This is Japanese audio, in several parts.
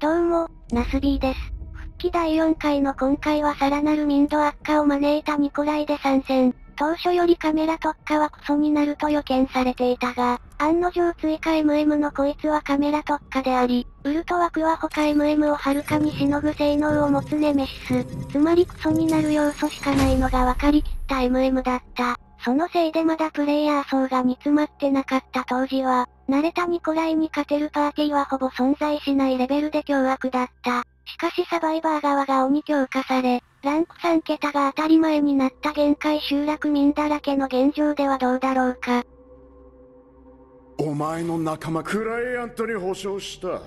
どうも、ナスビーです。復帰第4回の今回はさらなる民度悪化を招いたニコライで参戦。当初よりカメラ特化はクソになると予見されていたが、案の定追加 MM のこいつはカメラ特化であり、ウルト枠は他 MM をはるかにしのぐ性能を持つネメシス。つまりクソになる要素しかないのが分かりきった MM だった。そのせいでまだプレイヤー層が煮詰まってなかった当時は、慣れたニコライに勝てるパーティーはほぼ存在しないレベルで凶悪だった。しかしサバイバー側が鬼強化され、ランク3桁が当たり前になった限界集落民だらけの現状ではどうだろうか。お前の仲間クライアントに保証した。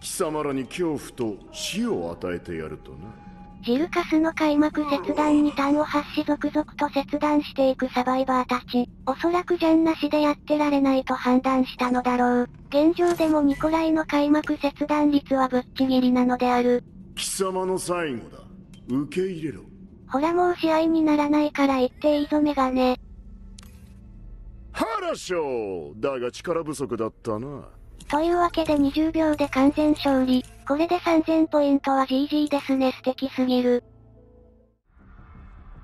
貴様らに恐怖と死を与えてやるとな。ジルカスの開幕切断に端を発し続々と切断していくサバイバーたち。おそらくジャンなしでやってられないと判断したのだろう。現状でもニコライの開幕切断率はぶっちぎりなのである。貴様の最後だ。受け入れろ。ほらもう試合にならないから言っていいぞメガネ。ハラショーだが力不足だったな。というわけで20秒で完全勝利。これで3000ポイントは GG ですね素敵すぎる。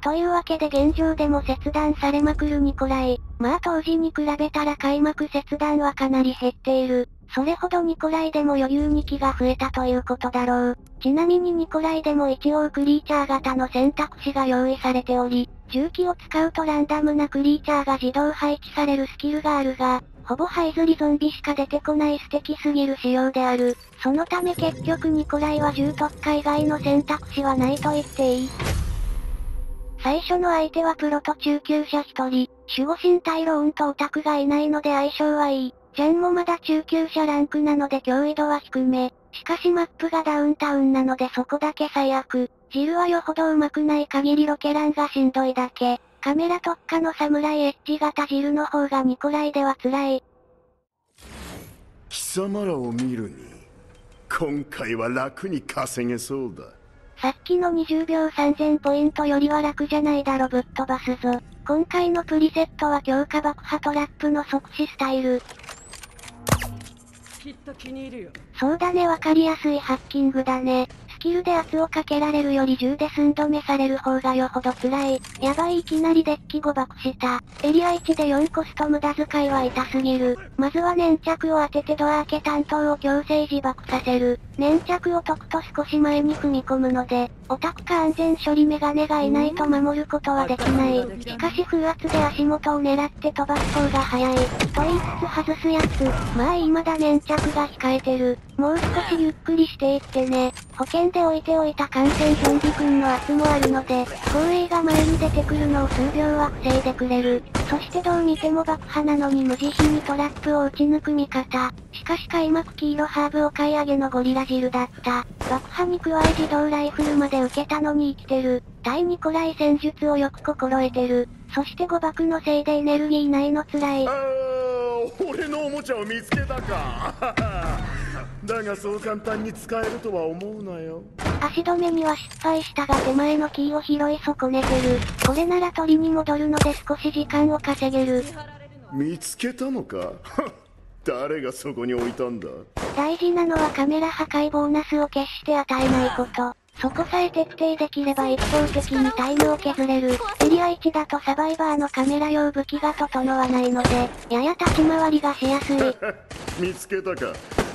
というわけで現状でも切断されまくるニコライ。まあ当時に比べたら開幕切断はかなり減っている。それほどニコライでも余裕に気が増えたということだろう。ちなみにニコライでも一応クリーチャー型の選択肢が用意されており、重機を使うとランダムなクリーチャーが自動配置されるスキルがあるが、ほぼハイズリゾンビしか出てこない素敵すぎる仕様である。そのため結局ニコライは重特化以外の選択肢はないと言っていい。最初の相手はプロと中級者一人、守護神タイローンとオタクがいないので相性はいい。ジャンもまだ中級者ランクなので脅威度は低め。しかしマップがダウンタウンなのでそこだけ最悪。ジルはよほど上手くない限りロケランがしんどいだけ。カメラ特化の侍エッジ型ジルの方がニコライでは辛い。貴様らを見るに、今回は楽に稼げそうだ。さっきの20秒3000ポイントよりは楽じゃないだろぶっ飛ばすぞ。今回のプリセットは強化爆破トラップの即死スタイル。きっと気に入るよ。そうだねわかりやすいハッキングだね。キルで圧をかけられるより銃で寸止めされる方がよほど辛い。やばいいきなりデッキ誤爆した。エリア1で4コスト無駄遣いは痛すぎる。まずは粘着を当ててドア開け担当を強制自爆させる。粘着を解くと少し前に踏み込むので、オタクか安全処理メガネがいないと守ることはできない。しかし風圧で足元を狙って飛ばす方が早い。と言いつつ外すやつ。まあ未だ粘着が控えてる。もう少しゆっくりしていってね。保険で置いておいた感染ゾンビ君の圧もあるので、光栄が前に出てくるのを数秒は防いでくれる。そしてどう見ても爆破なのに無慈悲にトラップを撃ち抜く味方。しかし開幕黄色ハーブお買い上げのゴリラ汁だった。爆破に加え自動ライフルまで受けたのに生きてる。対ニコライ戦術をよく心得てる。そして誤爆のせいでエネルギーないの辛い。あー、俺のおもちゃを見つけたか。だがそう簡単に使えるとは思うなよ。足止めには失敗したが手前のキーを拾い損ねてる。これなら取りに戻るので少し時間を稼げる。見つけたのか？誰がそこに置いたんだ？大事なのはカメラ破壊ボーナスを決して与えないこと。そこさえ徹底できれば一方的にタイムを削れる。エリア1だとサバイバーのカメラ用武器が整わないので、やや立ち回りがしやすい。見つけたか。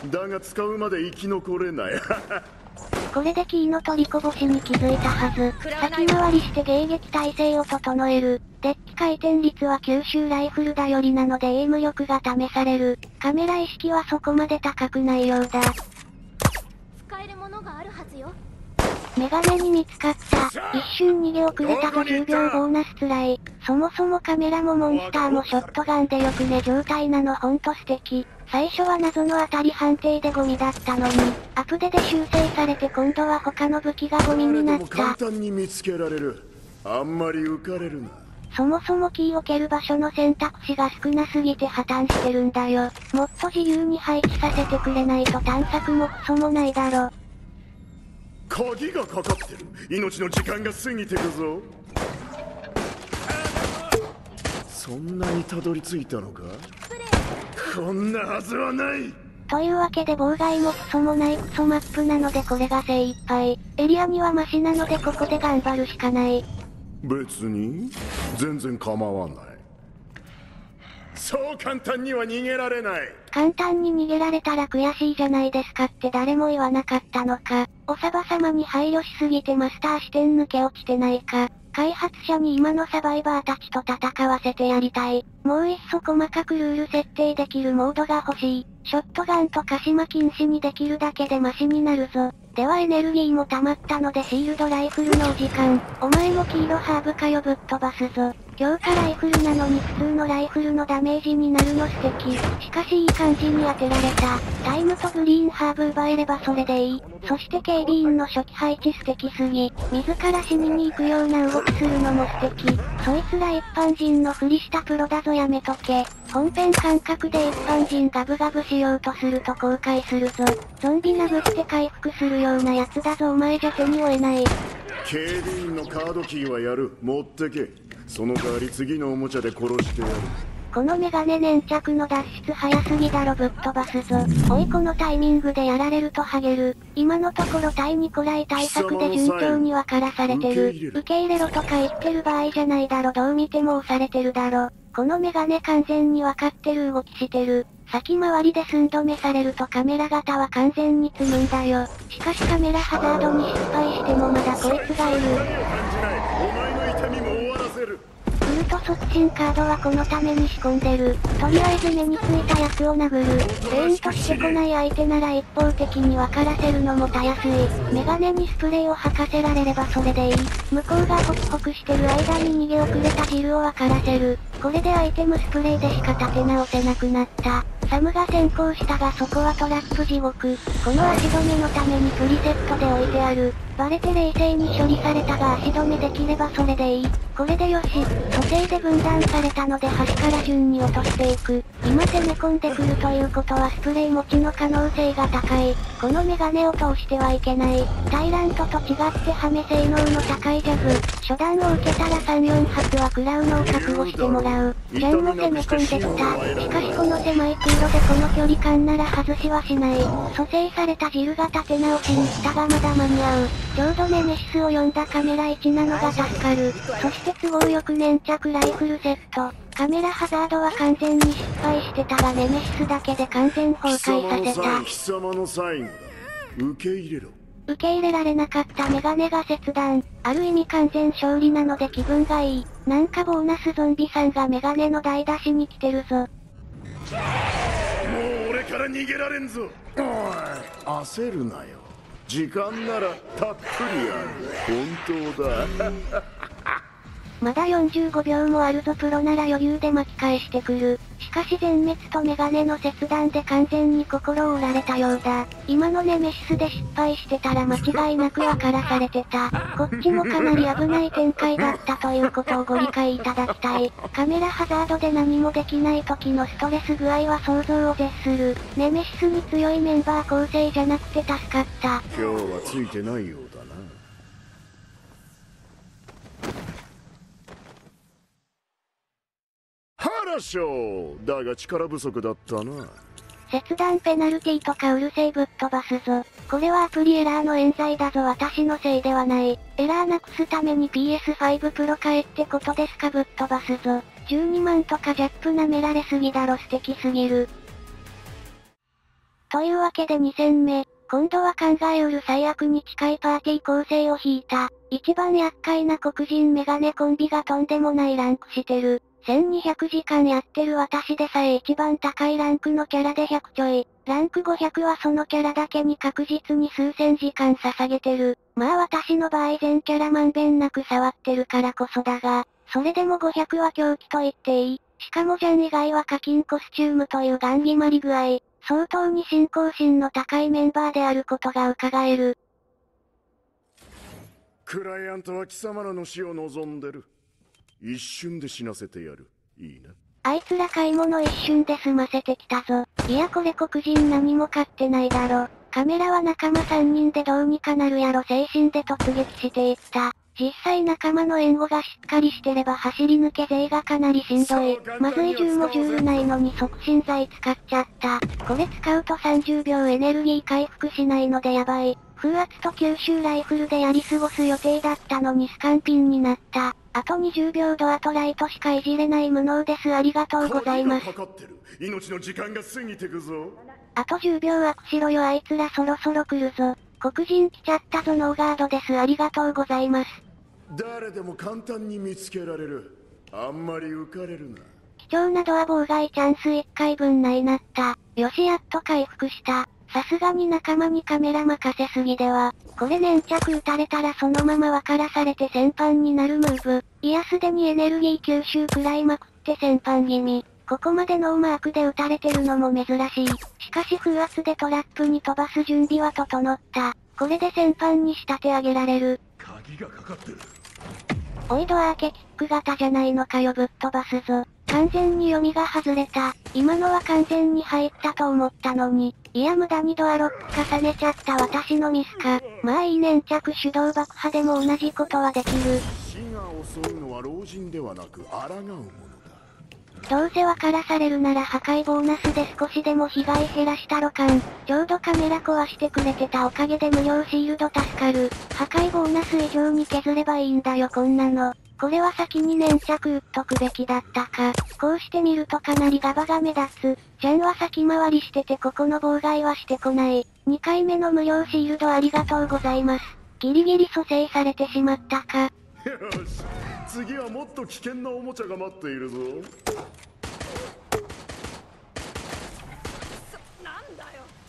だが使うまで生き残れない。これでキーの取りこぼしに気づいたはず。先回りして迎撃体制を整える。デッキ回転率は九州ライフルだよりなのでエイム力が試される。カメラ意識はそこまで高くないようだ。使えるものがあるはずよ。メガネに見つかった。一瞬逃げ遅れた50秒ボーナスつらい。そもそもカメラもモンスターもショットガンでよくね状態なのほんと素敵。最初は謎の当たり判定でゴミだったのに、アプデで修正されて今度は他の武器がゴミになった。簡単に見つけられる。あんまり浮かれるな。そもそもキーを蹴る場所の選択肢が少なすぎて破綻してるんだよ。もっと自由に配置させてくれないと探索もクソもないだろ。鍵がかかってる命の時間が過ぎてくぞそんなにたどり着いたのか？こんなはずはないというわけで妨害もクソもないクソマップなのでこれが精一杯。エリアにはマシなのでここで頑張るしかない。別に全然構わないそう簡単には逃げられない簡単に逃げられたら悔しいじゃないですかって誰も言わなかったのか。おサバ様に配慮しすぎてマスター視点抜け落ちてないか。開発者に今のサバイバーたちと戦わせてやりたい。もういっそ細かくルール設定できるモードが欲しい。ショットガンと鹿島禁止にできるだけでマシになるぞ。ではエネルギーも溜まったのでシールドライフルのお時間。お前も黄色ハーブかよぶっ飛ばすぞ。強化ライフルなのに普通のライフルのダメージになるの素敵。しかしいい感じに当てられた。タイムとグリーンハーブ奪えればそれでいい。そして警備員の初期配置素敵すぎ。自ら死にに行くような動きするのも素敵。そいつら一般人のふりしたプロだぞやめとけ。本編感覚で一般人ガブガブしようとすると後悔するぞ。ゾンビ殴って回復するようなやつだぞお前じゃ手に負えない。警備員のカードキーはやる。持ってけ。その代わり次のおもちゃで殺してやる。このメガネ粘着の脱出早すぎだろぶっ飛ばすぞ。おいこのタイミングでやられるとハゲる。今のところ対ニコライ対策で順調に分からされてる。受け入れろとか言ってる場合じゃないだろどう見ても押されてるだろ。このメガネ完全に分かってる動きしてる。先回りで寸止めされるとカメラ型は完全に積むんだよ。しかしカメラハザードに失敗してもまだこいつがいる。ウルト促進カードはこのために仕込んでる。とりあえず目についたやつを殴る。ペイントしてこない相手なら一方的に分からせるのもたやすい。メガネにスプレーを吐かせられればそれでいい。向こうがホクホクしてる間に逃げ遅れた汁を分からせる。これでアイテムスプレーでしか立て直せなくなった。サムが先行したがそこはトラップ地獄。この足止めのためにプリセットで置いてある。バレて冷静に処理されたが足止めできればそれでいい。これでよし、蘇生で分断されたので端から順に落としていく。今攻め込んでくるということはスプレー持ちの可能性が高い。このメガネを通してはいけない。タイラントと違ってハメ性能の高いジャブ。初段を受けたら3、4発は食らうのを覚悟してもらう。ジャンも攻め込んできた。しかしこの狭い空路でこの距離感なら外しはしない。蘇生された汁が立て直しに来たがまだ間に合う。ちょうどネメシスを呼んだカメラ1なのが助かる。そして都合よく粘着ライフルセット。カメラハザードは完全に失敗してたがネメシスだけで完全崩壊させた。貴様の最後だ。受け入れろ。受け入れられなかったメガネが切断。ある意味完全勝利なので気分がいい。なんかボーナスゾンビさんがメガネの台出しに来てるぞ。もう俺から逃げられんぞ。おい、焦るなよ。時間ならたっぷりある本当だまだ45秒もあるぞプロなら余裕で巻き返してくる。しかし全滅とメガネの切断で完全に心を折られたようだ。今のネメシスで失敗してたら間違いなく分からされてた。こっちもかなり危ない展開だったということをご理解いただきたい。カメラハザードで何もできない時のストレス具合は想像を絶する。ネメシスに強いメンバー構成じゃなくて助かった。今日はついてないようだな。ハラショーだが力不足だったな。切断ペナルティとかうるせいぶっ飛ばすぞ。これはアプリエラーの冤罪だぞ私のせいではない。エラーなくすために PS5 プロ買えってことですかぶっ飛ばすぞ。12万とかジャップ舐められすぎだろ素敵すぎる。というわけで2戦目。今度は考えうる最悪に近いパーティー構成を引いた。一番厄介な黒人メガネコンビがとんでもないランクしてる。1200時間やってる私でさえ一番高いランクのキャラで100ちょい。ランク500はそのキャラだけに確実に数千時間捧げてる。まあ私の場合全キャラまんべんなく触ってるからこそだが、それでも500は狂気と言っていい。しかもジャン以外は課金コスチュームというガン決まり具合。相当に信仰心の高いメンバーであることが伺える。クライアントは貴様らの死を望んでる。一瞬で死なせてやる。いいな。あいつら買い物一瞬で済ませてきたぞ。いやこれ黒人何も買ってないだろ。カメラは仲間3人でどうにかなるやろ精神で突撃していった。実際仲間の援護がしっかりしてれば走り抜け勢がかなりしんどい。まずい銃もジュールないのに促進剤使っちゃった。これ使うと30秒エネルギー回復しないのでやばい。風圧と吸収ライフルでやり過ごす予定だったのにスカンピンになった。あと20秒ドアとライトしかいじれない無能です。ありがとうございます。命の時間が過ぎてくぞ。あと10秒アクしろよあいつらそろそろ来るぞ。黒人来ちゃったぞノーガードです。ありがとうございます。誰でも簡単に見つけられる。あんまり浮かれるな。貴重なドア妨害チャンス1回分ないなった。よしやっと回復した。さすがに仲間にカメラ任せすぎでは。これ粘着打たれたらそのまま分からされて戦犯になるムーブ。イヤスでにエネルギー吸収食らいまくって戦犯気味。ここまでノーマークで撃たれてるのも珍しい。しかし風圧でトラップに飛ばす準備は整った。これで戦犯に仕立て上げられる。鍵がかかってる。おいドア開けキック型じゃないのかよぶっ飛ばすぞ。完全に読みが外れた。今のは完全に入ったと思ったのに。いや無駄にドアロック重ねちゃった私のミスか。まあいい粘着手動爆破でも同じことはできる。死が襲うのは老人ではなく抗うものどうせ分からされるなら破壊ボーナスで少しでも被害減らしたろかん。ちょうどカメラ壊してくれてたおかげで無料シールド助かる。破壊ボーナス以上に削ればいいんだよこんなの。これは先に粘着打っとくべきだったか。こうして見るとかなりガバが目立つ。ジャンは先回りしててここの妨害はしてこない。2回目の無料シールドありがとうございます。ギリギリ蘇生されてしまったか。よし。次はもっと危険なおもちゃが待っているぞ。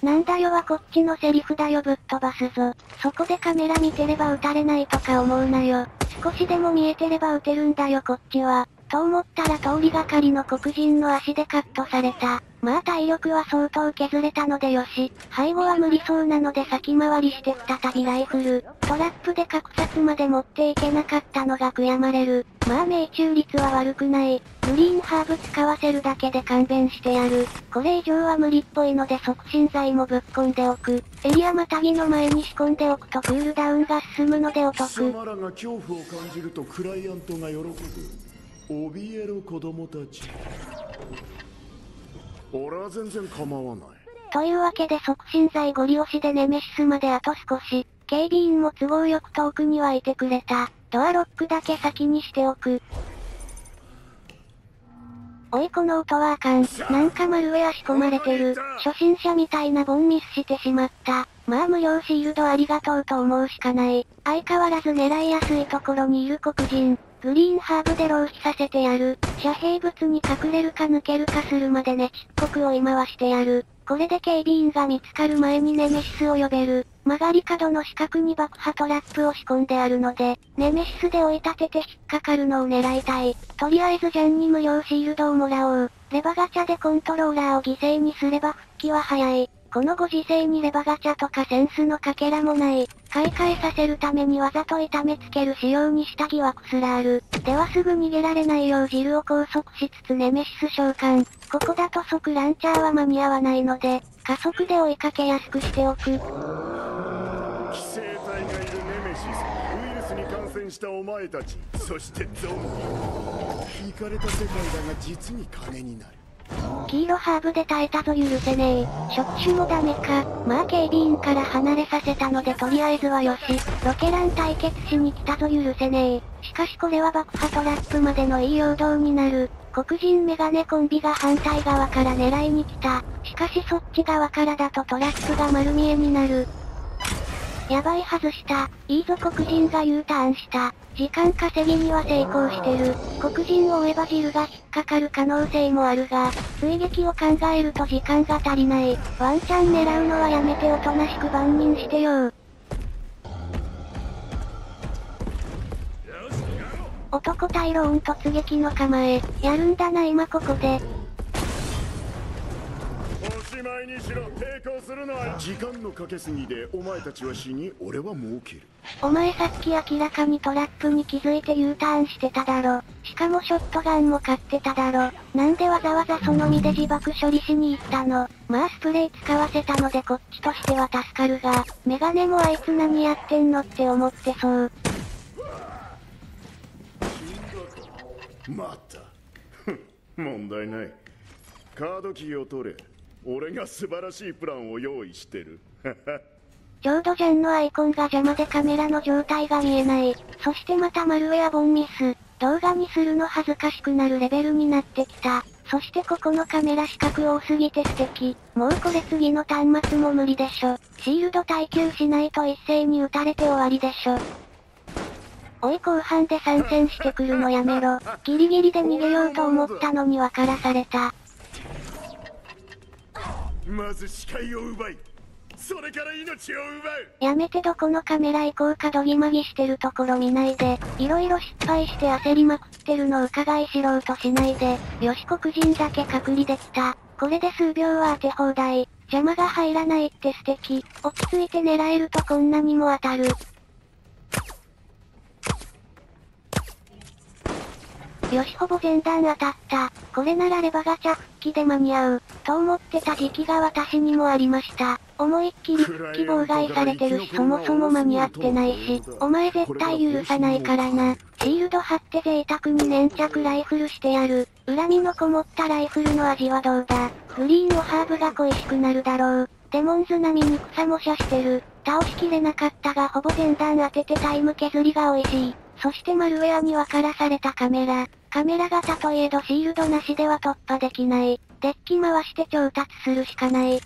なんだよはこっちのセリフだよぶっ飛ばすぞ。そこでカメラ見てれば撃たれないとか思うなよ。少しでも見えてれば撃てるんだよこっちは。と思ったら通りがかりの黒人の足でカットされた。まあ体力は相当削れたのでよし。背後は無理そうなので先回りして再びライフル。トラップで格殺まで持っていけなかったのが悔やまれる。まあ命中率は悪くない。グリーンハーブ使わせるだけで勘弁してやる。これ以上は無理っぽいので促進剤もぶっ込んでおく。エリアまたぎの前に仕込んでおくとクールダウンが進むのでお得。怯えろ子供たち俺は全然構わないというわけで促進剤ゴリ押しでネメシスまであと少し警備員も都合よく遠くにはいてくれたドアロックだけ先にしておくおいこの音はあかん。なんかマルウェア仕込まれてる。初心者みたいなボンミスしてしまった。まあ無料シールドありがとうと思うしかない。相変わらず狙いやすいところにいる黒人。グリーンハーブで浪費させてやる。遮蔽物に隠れるか抜けるかするまでねちっこく追い回してやる。これで警備員が見つかる前にネメシスを呼べる。曲がり角の四角に爆破トラップを仕込んであるので、ネメシスで追い立てて引っかかるのを狙いたい。とりあえずジャンに無料シールドをもらおう。レバガチャでコントローラーを犠牲にすれば復帰は早い。このご時世にレバガチャとかセンスのかけらもない。買い替えさせるためにわざと痛めつける仕様にした疑惑すらある。ではすぐ逃げられないようジルを拘束しつつネメシス召喚。ここだと即ランチャーは間に合わないので、加速で追いかけやすくしておく。寄生体がいるネメシス。ウイルスに感染したお前たち。そしてゾンビ。引かれた世界だが実に金になる。黄色ハーブで耐えたぞ許せねえ。触手もダメか。まあ警備員から離れさせたのでとりあえずはよし。ロケラン対決しに来たぞ許せねえ。しかしこれは爆破トラップまでのいい陽動になる。黒人メガネコンビが反対側から狙いに来た。しかしそっち側からだとトラップが丸見えになる。やばい外した。いいぞ黒人が U ターンした。時間稼ぎには成功してる。黒人を追えば汁が引っかかる可能性もあるが、追撃を考えると時間が足りない。ワンチャン狙うのはやめておとなしく万人してよ男対ローン突撃の構え。やるんだな今ここで。しまいにしろ抵抗するのは。時間のかけすぎでお前たちは死に俺は儲ける。お前さっき明らかにトラップに気づいて U ターンしてただろしかもショットガンも買ってただろなんでわざわざその身で自爆処理しに行ったのまあスプレー使わせたのでこっちとしては助かるがメガネもあいつ何やってんのって思ってそうまたふん問題ないカードキーを取れ俺が素晴らしいプランを用意してるちょうどジャンのアイコンが邪魔でカメラの状態が見えない。そしてまたマルウェアボンミス。動画にするの恥ずかしくなるレベルになってきた。そしてここのカメラ四角多すぎて素敵。もうこれ次の端末も無理でしょ。シールド耐久しないと一斉に撃たれて終わりでしょ。おい後半で参戦してくるのやめろ。ギリギリで逃げようと思ったのに分からされた。まず視界を奪いそれから命を奪うやめてどこのカメラ行こうかどぎまぎしてるところ見ないで、いろいろ失敗して焦りまくってるの伺い知ろうとしないで、よし黒人だけ隔離できた。これで数秒は当て放題。邪魔が入らないって素敵。落ち着いて狙えるとこんなにも当たる。よしほぼ全弾当たった。これならレバガチャ復帰で間に合う。と思ってた時期が私にもありました。思いっきり復帰妨害されてるしそもそも間に合ってないし、お前絶対許さないからな。シールド貼って贅沢に粘着ライフルしてやる。恨みのこもったライフルの味はどうだグリーンのハーブが恋しくなるだろう。デモンズ並みに草も射してる。倒しきれなかったがほぼ全弾当ててタイム削りが美味しい。そしてマルウェアに分からされたカメラ。カメラ型といえどシールドなしでは突破できない。デッキ回して調達するしかない。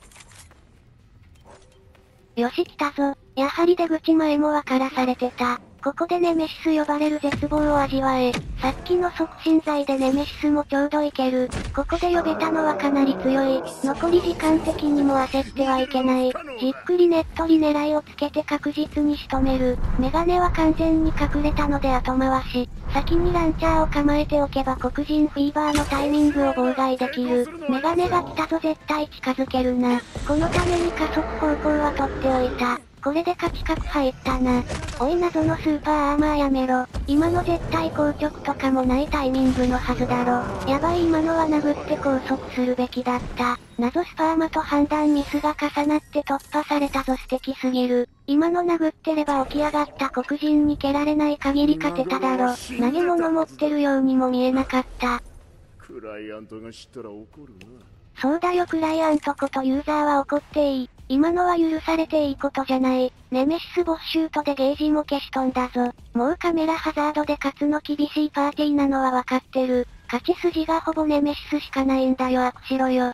よし来たぞ。やはり出口前も分からされてた。ここでネメシス呼ばれる絶望を味わえ。さっきの促進剤でネメシスもちょうどいける。ここで呼べたのはかなり強い。残り時間的にも焦ってはいけない。じっくりねっとり狙いをつけて確実に仕留める。メガネは完全に隠れたので後回し。先にランチャーを構えておけば黒人フィーバーのタイミングを妨害できる。メガネが来たぞ絶対近づけるな。このために加速方向は取っておいた。これで価値格入ったな。おい謎のスーパーアーマーやめろ。今の絶対硬直とかもないタイミングのはずだろ。やばい今のは殴って拘束するべきだった。謎スパーマと判断ミスが重なって突破されたぞ素敵すぎる。今の殴ってれば起き上がった黒人に蹴られない限り勝てただろ。投げ物持ってるようにも見えなかった。クライアントが知ったら怒るな。そうだよクライアントことユーザーは怒っていい。今のは許されていいことじゃない。ネメシスボッシュートでゲージも消しとんだぞ。もうカメラハザードで勝つの厳しいパーティーなのはわかってる。勝ち筋がほぼネメシスしかないんだよ悪しろよ。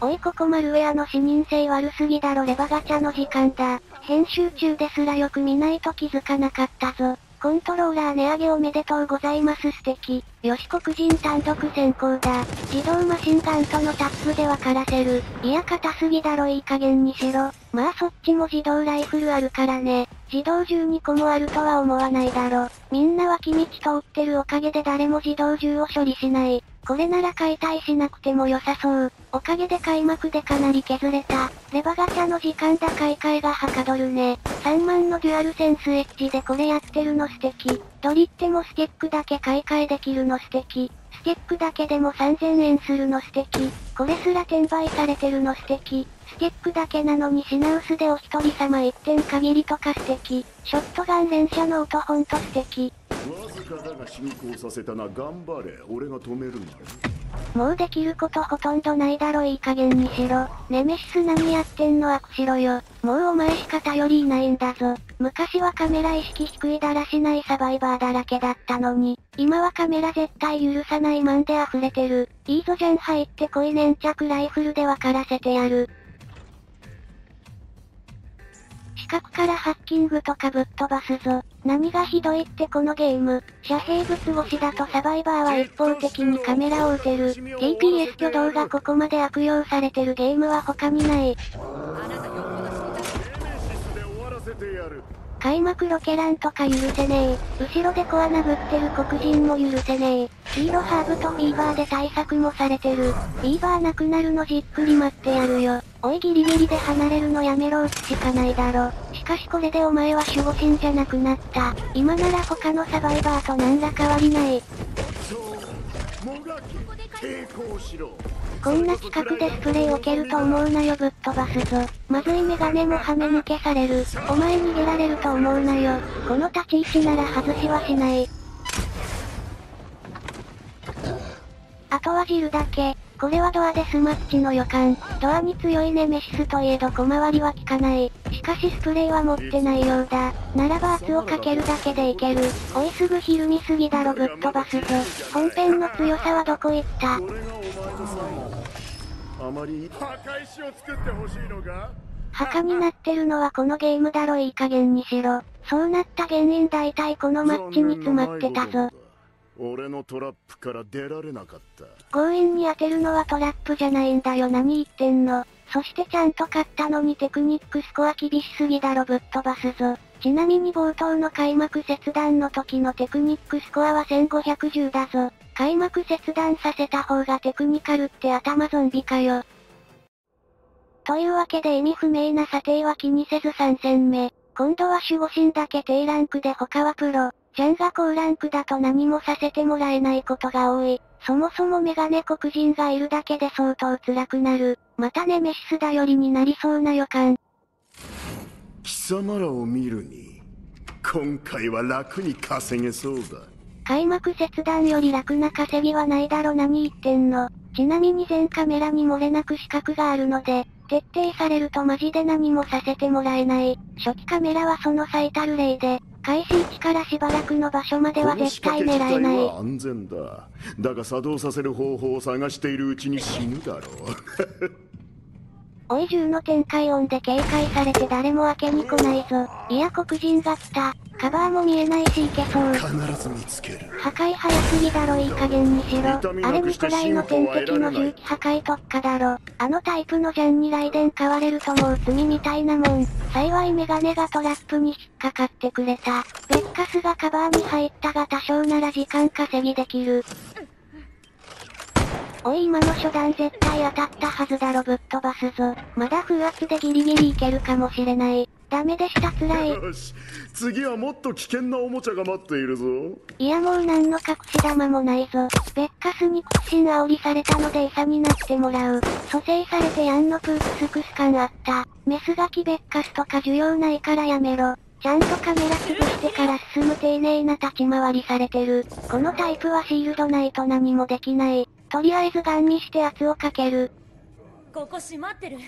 おいここマルウェアの視認性悪すぎだろレバガチャの時間だ。編集中ですらよく見ないと気づかなかったぞ。コントローラー値上げおめでとうございます素敵。よし黒人単独先行だ。自動マシンガンとのタップで分からせる。いや硬すぎだろいい加減にしろ。まあそっちも自動ライフルあるからね。自動銃2個もあるとは思わないだろ。みんな脇道通ってるおかげで誰も自動銃を処理しない。これなら解体しなくても良さそう。おかげで開幕でかなり削れた。レバガチャの時間だ買い替えがはかどるね。3万のデュアルセンスエッジでこれやってるの素敵。ドリってもステックだけ買い替えできるの素敵。ステックだけでも3000円するの素敵。これすら転売されてるの素敵。ステックだけなのに品薄でお一人様一点限りとか素敵。ショットガン連射の音ほんと素敵。わずかだが進行させたな頑張れ俺が止めるんもうできることほとんどないだろいい加減にしろ。ネメシス何やってんの悪しろよ。もうお前しか頼りいないんだぞ。昔はカメラ意識低いだらしないサバイバーだらけだったのに、今はカメラ絶対許さないマンで溢れてる。いいぞじゃん入ってこい粘着ライフルで分からせてやる。角からハッキングとかぶっ飛ばすぞ。何がひどいってこのゲーム。遮蔽物越しだとサバイバーは一方的にカメラを撃てる。TPS 挙動がここまで悪用されてるゲームは他にない。あなたよ開幕ロケランとか許せねえ。後ろでコア殴ってる黒人も許せねえ。黄色ハーブとフィーバーで対策もされてる。フィーバーなくなるのじっくり待ってやるよ。おいギリギリで離れるのやめろ打つしかないだろ。しかしこれでお前は守護神じゃなくなった。今なら他のサバイバーと何ら変わりない。抵抗しろ。こんな企画でスプレーを蹴ると思うなよぶっ飛ばすぞ。まずいメガネもはめ抜けされる。お前逃げられると思うなよ。この立ち位置なら外しはしない。あとは汁だけ。これはドアデスマッチの予感。ドアに強いネメシスといえど小回りは効かない。しかしスプレーは持ってないようだ。ならば圧をかけるだけでいける。おいすぐひるみすぎだろぶっ飛ばすぞ。本編の強さはどこ行った？あまり墓石を作ってほしいのか？墓になってるのはこのゲームだろいい加減にしろ。そうなった原因大体このマッチに詰まってたぞ。俺のトラップから出られなかった。強引に当てるのはトラップじゃないんだよ何言ってんの？そしてちゃんと勝ったのにテクニックスコア厳しすぎだろぶっ飛ばすぞ。ちなみに冒頭の開幕切断の時のテクニックスコアは1510だぞ。開幕切断させた方がテクニカルって頭ゾンビかよ。というわけで意味不明な査定は気にせず3戦目。今度は守護神だけ低ランクで他はプロ。ジャンが高ランクだと何もさせてもらえないことが多い。そもそもメガネ黒人がいるだけで相当辛くなる。またネメシスだよりになりそうな予感。貴様らを見るに、今回は楽に稼げそうだ。開幕切断より楽な稼ぎはないだろ何言ってんの。ちなみに全カメラに漏れなく死角があるので、徹底されるとマジで何もさせてもらえない。初期カメラはその最たる例で、開始位置からしばらくの場所までは絶対狙えない。安全だ。だが作動させる方法を探しているうちに死ぬだろう。おい銃の展開音で警戒されて誰も開けに来ないぞ。いや黒人が来た。カバーも見えないしいけそう。必ず見つける。破壊早すぎだろいい加減にしろ。あれニコライの天敵の重機破壊特化だろ。あのタイプのジャンに雷電買われるともう罪みたいなもん。幸いメガネがトラップに引っかかってくれた。ベッカスがカバーに入ったが多少なら時間稼ぎできる。おい今の初段絶対当たったはずだろぶっ飛ばすぞ。まだ風圧でギリギリいけるかもしれない。ダメでした辛い。よし。次はもっと危険なおもちゃが待っているぞ。いやもう何の隠し玉もないぞ。ベッカスに屈伸煽りされたので餌になってもらう。蘇生されてヤンのプーツスクス感あった。メスガキベッカスとか需要ないからやめろ。ちゃんとカメラ潰してから進む丁寧な立ち回りされてる。このタイプはシールドないと何もできない。とりあえずガン見して圧をかける。ここ閉まってる。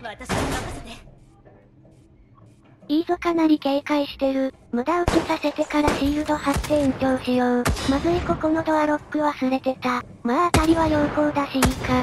私に任せて。いいぞかなり警戒してる。無駄打ちさせてからシールド貼って延長しよう。まずいここのドアロック忘れてた。まあ当たりは良好だしいいか。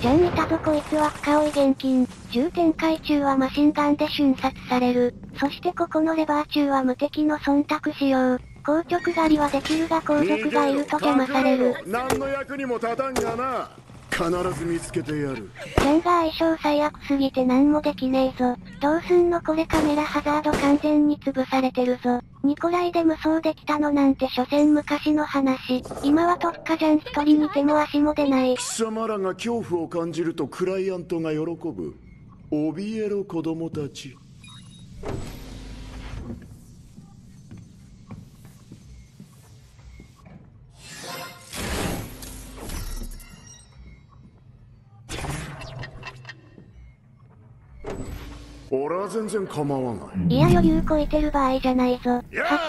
じゃんいたぞこいつは深追い現金。重展開中はマシンガンで瞬殺される。そしてここのレバー中は無敵の忖度しよう。硬直狩りはできるが後続がいると邪魔される。何の役にも立たんがな。必ず見つけてやる。ジャンが相性最悪すぎて何もできねえぞ。どうすんのこれカメラハザード完全に潰されてるぞ。ニコライで無双できたのなんて所詮昔の話。今は特化ジャン一人に手も足も出ない。貴様らが恐怖を感じるとクライアントが喜ぶ。怯えろ子供たち。俺は全然構わない。いや余裕こいてる場合じゃないぞ。ハッ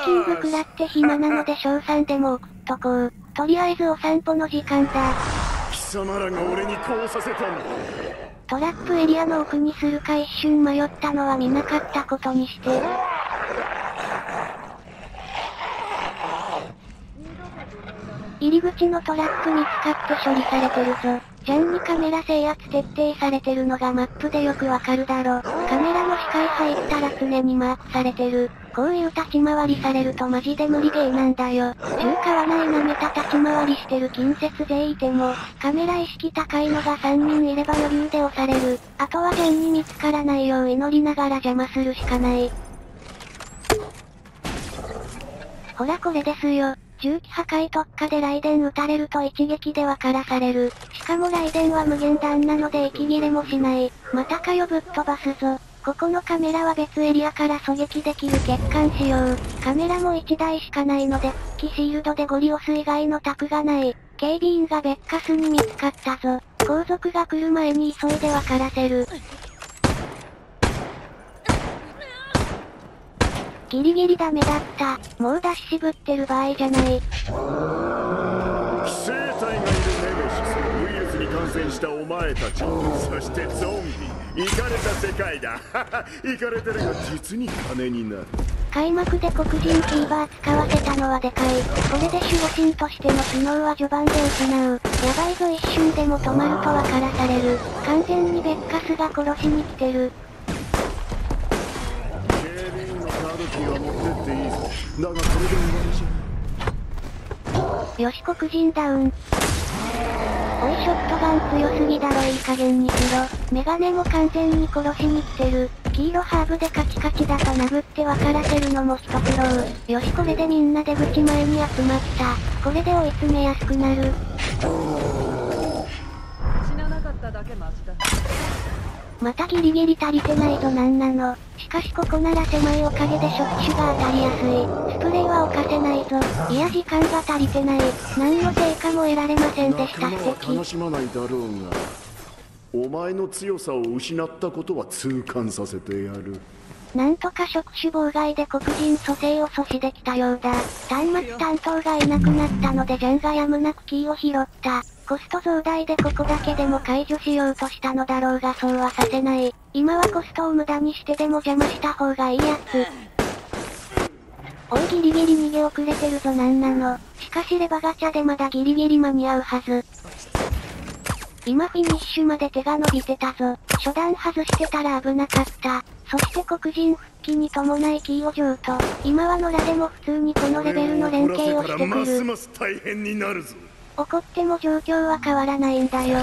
キング食らって暇なので賞賛でも送っとこう。とりあえずお散歩の時間だ。貴様らが俺にこうさせたんだ。トラップエリアの奥にするか一瞬迷ったのは見なかったことにして。入り口のトラックに使って処理されてるぞ。ジャンにカメラ制圧徹底されてるのがマップでよくわかるだろ。カメラの視界入ったら常にマークされてる。こういう立ち回りされるとマジで無理ゲーなんだよ。銃買わない舐めた立ち回りしてる近接勢いても、カメラ意識高いのが3人いれば余裕で押される。あとはジャンに見つからないよう祈りながら邪魔するしかない。ほらこれですよ。重機破壊特化で雷電撃たれると一撃で分からされる。しかも雷電は無限弾なので息切れもしない。またかよぶっ飛ばすぞ。ここのカメラは別エリアから狙撃できる欠陥仕様。カメラも1台しかないので、キシールドでゴリ押す以外の卓がない。警備員がベッカスに見つかったぞ。後続が来る前に急いで分からせる。ギリギリダメだった。もう出し渋ってる場合じゃない。寄生体がいるネメシスウイルスに感染したお前たちそしてゾンビイカれた世界だ イカれてるが実に金になる開幕で黒人キーバー使わせたのはでかい。これで守護神としての機能は序盤で失う。やばいぞ一瞬でも止まると分からされる。完全にベッカスが殺しに来てる。ーは持ってっていいぞだがこれで終わりじゃよし黒人ダウン。おいショットガン強すぎだろいい加減にしろ。メガネも完全に殺しに来てる。黄色ハーブでカチカチだと殴って分からせるのも一苦労。よしこれでみんな出口前に集まった。これで追い詰めやすくなる。またギリギリ足りてないぞなんなの。しかしここなら狭いおかげで触手が当たりやすい。スプレーは犯せないぞ。いや時間が足りてない。何の成果も得られませんでした素敵は悲。しまないだろうがお前の強さを失ったことは痛感させてやるなんとか触手妨害で黒人蘇生を阻止できたようだ。端末担当がいなくなったのでジャンがやむなくキーを拾った。コスト増大でここだけでも解除しようとしたのだろうがそうはさせない。今はコストを無駄にしてでも邪魔した方がいいやつ。おいギリギリ逃げ遅れてるぞなんなの。しかしレバガチャでまだギリギリ間に合うはず。今フィニッシュまで手が伸びてたぞ。初段外してたら危なかった。そして黒人復帰に伴いキーを譲渡。今は野良でも普通にこのレベルの連携をしてくる。ますます大変になるぞ怒っても状況は変わらないんだよ。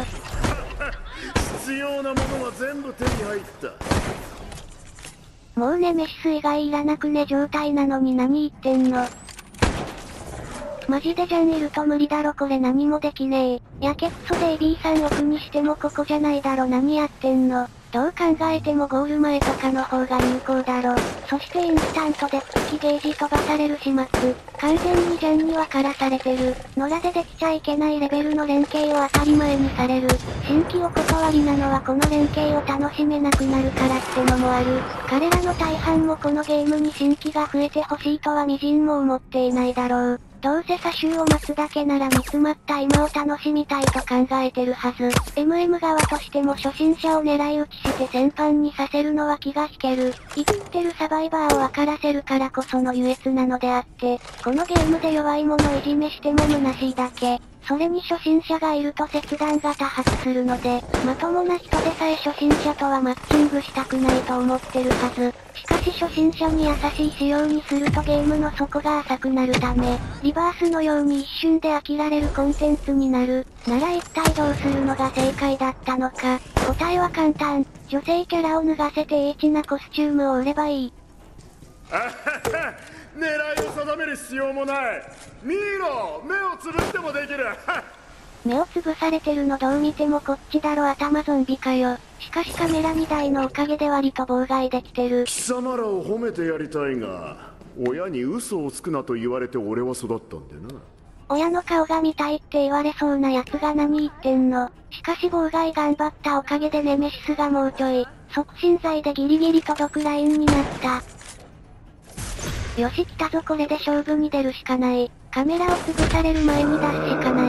必要なものは全部手に入ったもうネメシス以外いらなくね状態なのに何言ってんの。マジでジャンいると無理だろこれ何もできねえ。やけくそで AB さん奥にしてもここじゃないだろ何やってんの。どう考えてもゴール前とかの方が有効だろ。そしてインスタントでプチゲージ飛ばされる始末。完全にジャンに分からされてる。野良でできちゃいけないレベルの連携を当たり前にされる。新規お断りなのはこの連携を楽しめなくなるからってのもある。彼らの大半もこのゲームに新規が増えてほしいとは微塵も思っていないだろう。どうせ差集を待つだけなら煮詰まった今を楽しみたいと考えてるはず。MM 側としても初心者を狙い撃ちして先般にさせるのは気が引ける。生きってるサバイバーを分からせるからこその優越なのであって、このゲームで弱い者いじめしても虚しいだけ。それに初心者がいると切断が多発するので、まともな人でさえ初心者とはマッチングしたくないと思ってるはず。しかし初心者に優しい仕様にするとゲームの底が浅くなるため、リバースのように一瞬で飽きられるコンテンツになる。なら一体どうするのが正解だったのか。答えは簡単。女性キャラを脱がせてエッチなコスチュームを売ればいい。狙いを定める必要もない見ろ目をつぶってもできる 目をつぶされてるのどう見てもこっちだろ頭ゾンビかよ。しかしカメラ2台のおかげで割と妨害できてる。貴様らを褒めてやりたいが親に嘘をつくなと言われて俺は育ったんでな親の顔が見たいって言われそうな奴が何言ってんの。しかし妨害頑張ったおかげでネメシスがもうちょい、促進剤でギリギリ届くラインになった。よし来たぞこれで勝負に出るしかない。カメラを潰される前に出すしかない。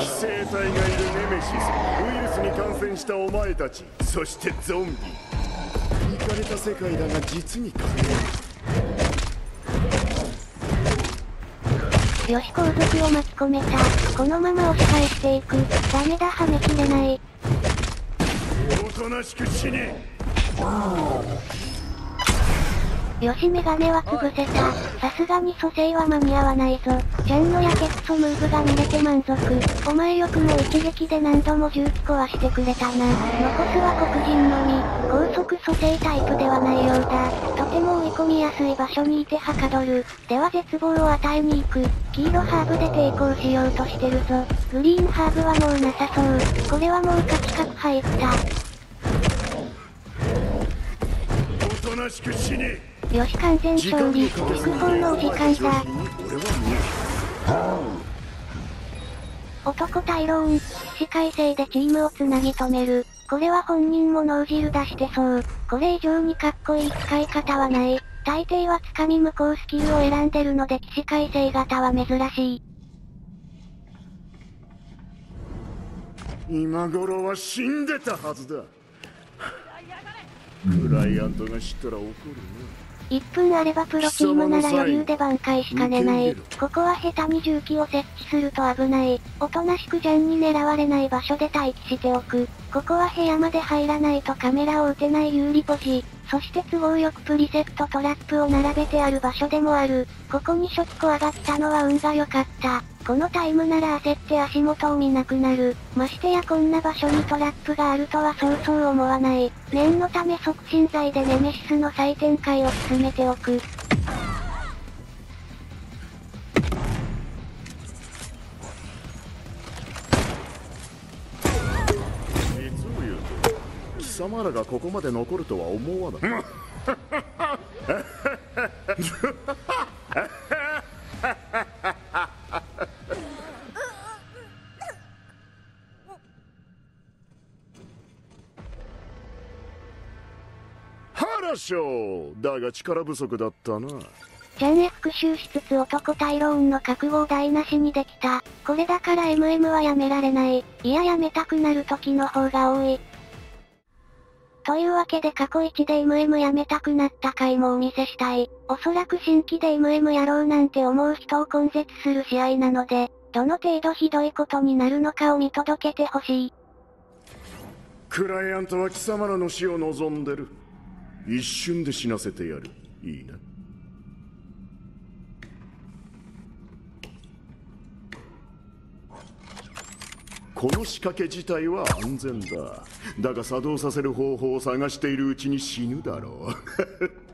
寄生体がいるネメシスウイルスに感染したお前たちそしてゾンビイかれた世界だが実に金によし後続を巻き込めた。このまま押し返していく。ダメだはめきれない。おとなしく死ねよしメガネは潰せた。さすがに蘇生は間に合わないぞ。ジャンのやけくそムーブが見れて満足。お前よくも一撃で何度も重機壊してくれたな。残すは黒人のみ。高速蘇生タイプではないようだ。とても追い込みやすい場所にいてはかどる。では絶望を与えに行く。黄色ハーブで抵抗しようとしてるぞ。グリーンハーブはもうなさそう。これはもうカチカチ入った。おとなしく死ねよし完全勝利。副本のお時間だ。俺は男対ローン、起死回生でチームをつなぎ止める。これは本人も脳汁出してそう。これ以上にかっこいい使い方はない。大抵は掴み向こうスキルを選んでるので起死回生型は珍しい。今頃は死んでたはずだクライアントが知ったら怒る1分あればプロチームなら余裕で挽回しかねない。ここは下手に重機を設置すると危ない。おとなしくジャンに狙われない場所で待機しておく。ここは部屋まで入らないとカメラを撃てない有利ポジ。そして都合よくプリセットトラップを並べてある場所でもある。ここに初期コアがったのは運が良かった。このタイムなら焦って足元を見なくなる。ましてやこんな場所にトラップがあるとはそうそう思わない。念のため促進剤でネメシスの再展開を進めておく。様らがここまで残るとは思わな少だが力不足だったなジャンへ復讐しつつ男タイローンの覚悟を台無しにできた。これだから MM はやめられない。いややめたくなる時の方が多い。というわけで過去1で MM やめたくなった回もお見せしたい。おそらく新規で MM やろうなんて思う人を根絶する試合なので、どの程度ひどいことになるのかを見届けてほしい。クライアントは貴様らの死を望んでる。一瞬で死なせてやるいいなこの仕掛け自体は安全だ。だが作動させる方法を探しているうちに死ぬだろう。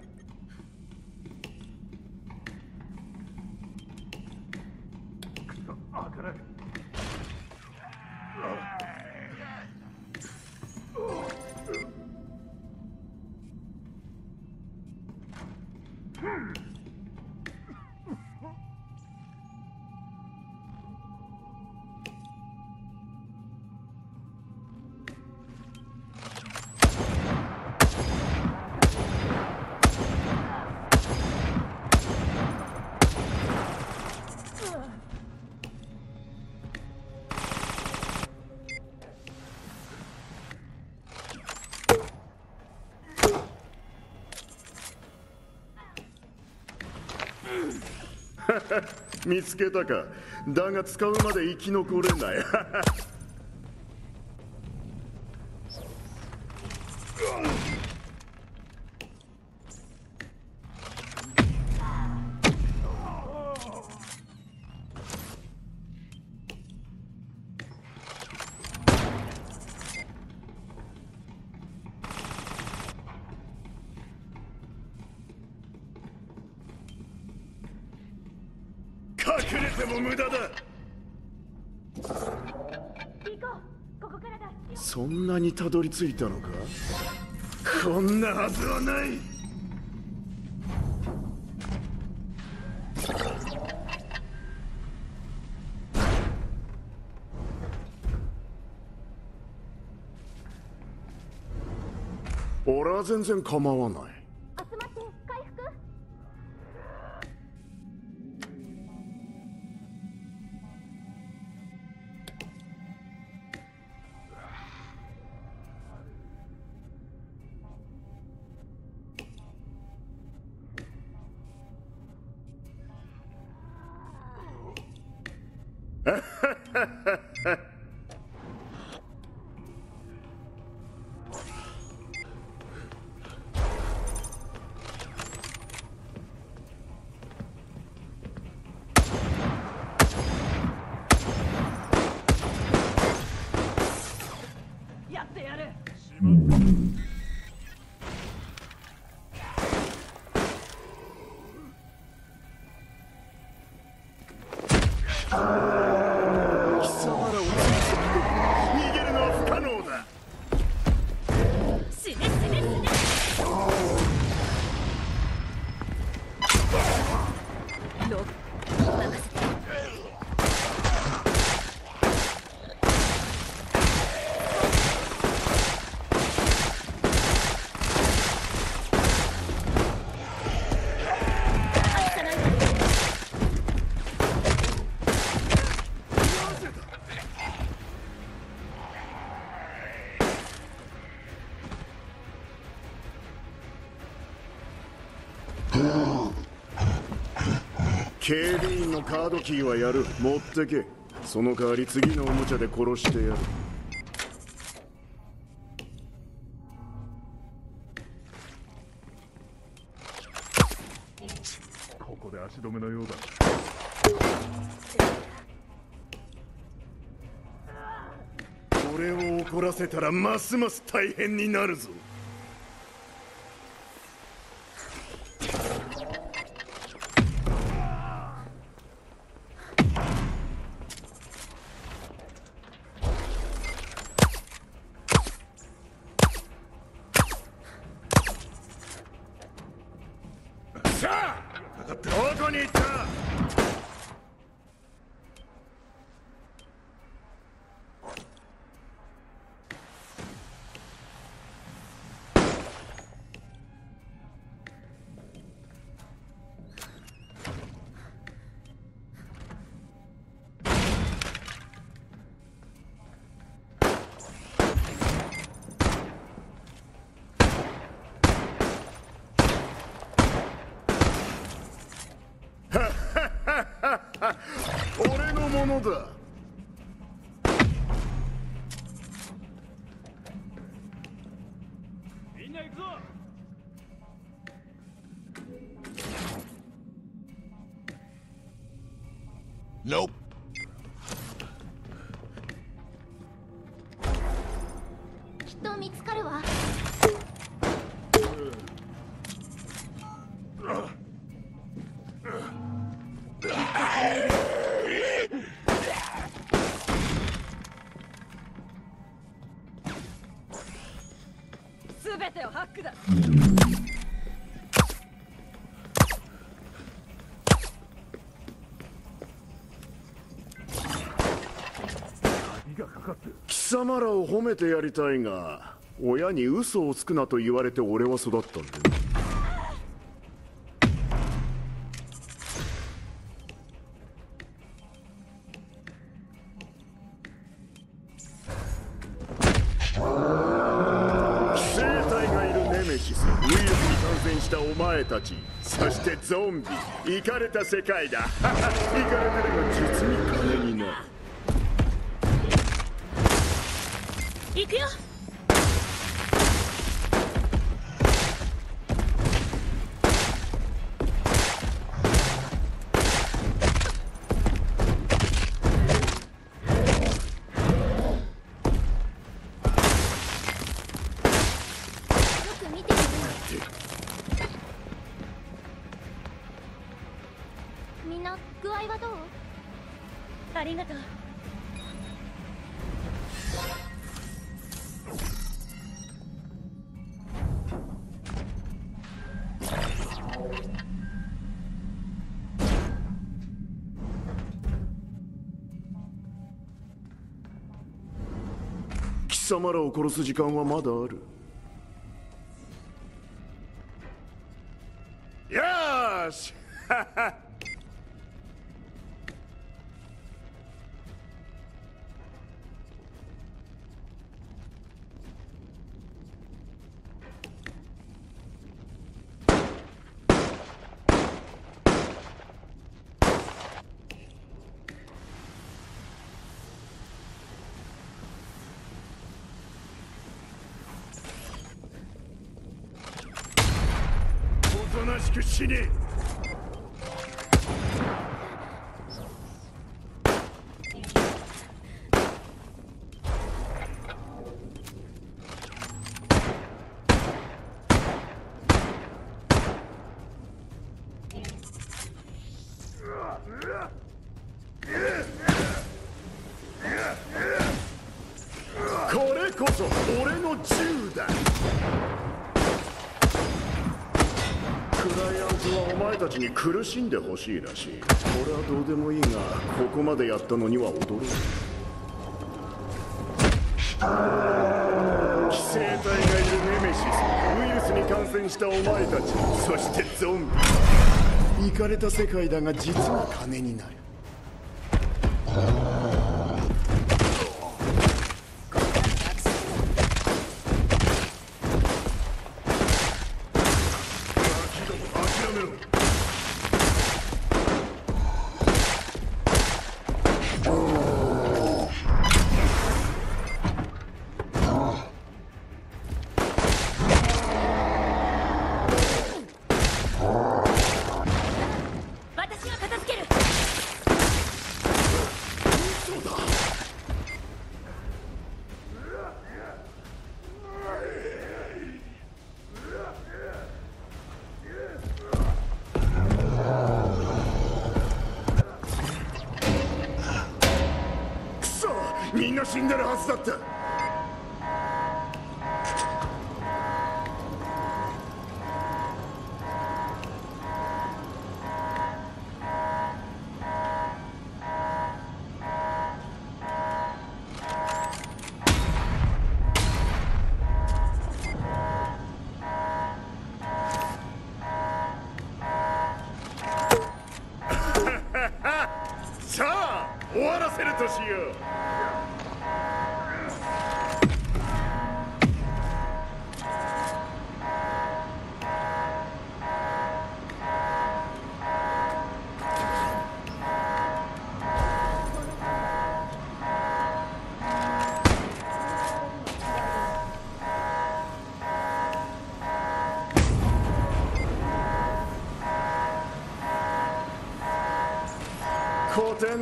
見つけたか。だが使うまで生き残れない。たどり着いたのか？こんなはずはない。俺は全然構わない。Ha ha ha! 警備員のカードキーはやる。持ってけ。その代わり次のおもちゃで殺してやる。ここで足止めのようだ。俺を怒らせたらますます大変になるぞものだ。様らを褒めてやりたいが親に嘘をつくなと言われて俺は育ったんだよ。寄生体がいるネメシスウイルスに感染したお前たちそしてゾンビイカれた世界だ。イカれてるが実に様らを殺す時間はまだある。と苦しんでほしいらしい。俺はどうでもいいがここまでやったのには驚く。寄生体がいるネメシスウイルスに感染したお前たちそしてゾンビ。イカれた世界だが実は金になる。死んでるはずだった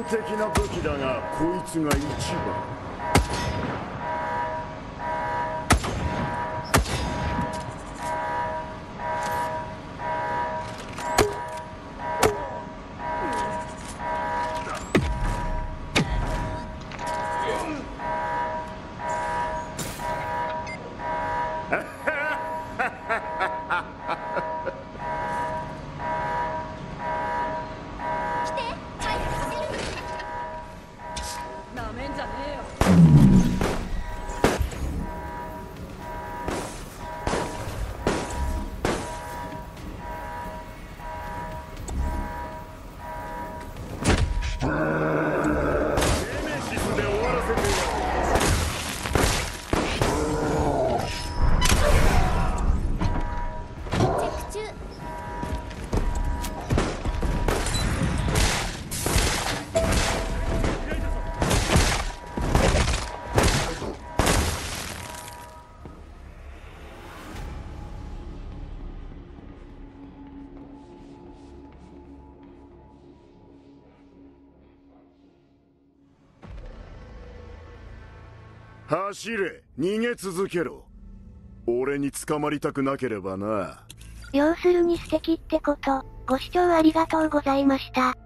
的な武器だがこいつが一番。走れ逃げ続けろ俺に捕まりたくなければな要するに素敵ってこと。ご視聴ありがとうございました。